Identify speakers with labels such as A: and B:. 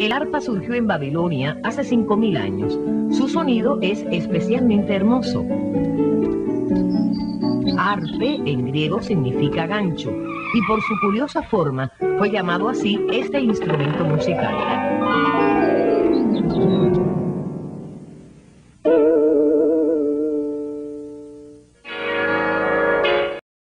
A: El arpa surgió en Babilonia hace 5.000 años. Su sonido es especialmente hermoso. Arpe en griego significa gancho y por su curiosa forma fue llamado así este instrumento musical.